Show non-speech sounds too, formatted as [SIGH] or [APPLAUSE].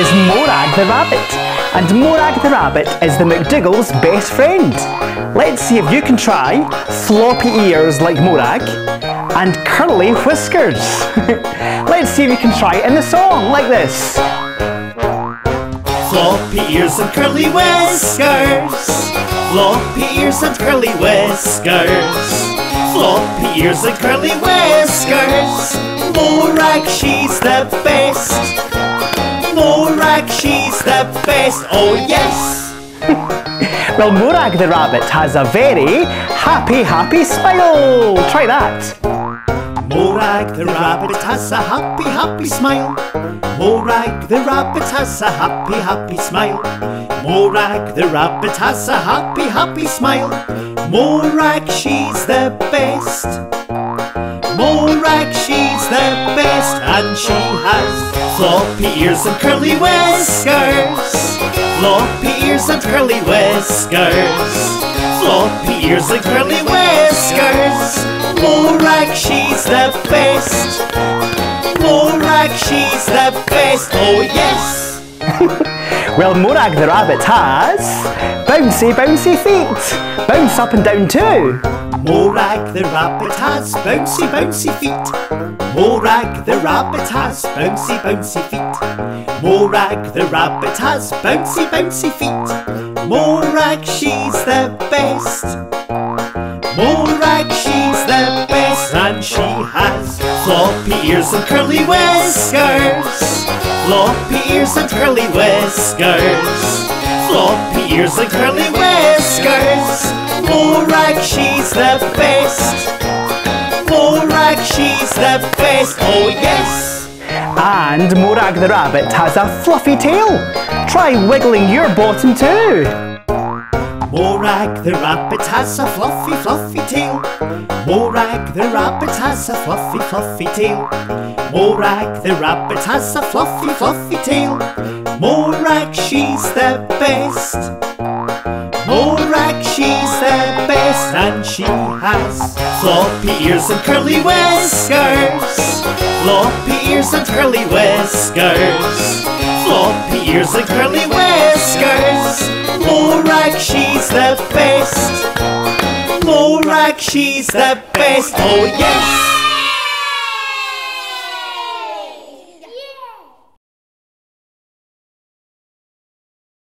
is Morag the rabbit, and Morag the rabbit is the McDougall's best friend. Let's see if you can try floppy ears like Morag and curly whiskers. [LAUGHS] Let's see if you can try it in the song like this. Floppy ears and curly whiskers. Floppy ears and curly whiskers. Floppy ears and curly whiskers. Morag, she's the best. She's the best. Oh yes. [LAUGHS] Well, Morag the rabbit has a very happy, happy smile. Try that. Morag the rabbit has a happy, happy smile. Morag the rabbit has a happy, happy smile. Morag the rabbit has a happy, happy smile. Morag, she's the best. Morag, she's the best, and she has floppy ears and curly whiskers. Floppy ears and curly whiskers. Floppy ears and curly whiskers. Morag, she's the best. Morag, she's the best. Oh yes. [LAUGHS] Well, Morag the rabbit has bouncy, bouncy feet. Bounce up and down too. Morag the rabbit has bouncy, bouncy feet. Morag the rabbit has bouncy, bouncy feet. Morag the rabbit has bouncy, bouncy feet. Morag, she's the best. Morag, she's the best, and she has floppy ears and curly whiskers. Floppy ears and curly whiskers. Floppy ears and curly whiskers. Morag, she's the best. Morag, she's the best. Oh yes. And Morag the rabbit has a fluffy tail. Try wiggling your bottom too. Morag the rabbit has a fluffy, fluffy tail. Morag the rabbit has a fluffy, fluffy tail. Morag the rabbit has a fluffy, fluffy tail. Morag, she's the best. And she has floppy ears and curly whiskers. Floppy ears and curly whiskers. Floppy ears and curly whiskers. Morag, she's the best. Morag, she's the best. Oh yes.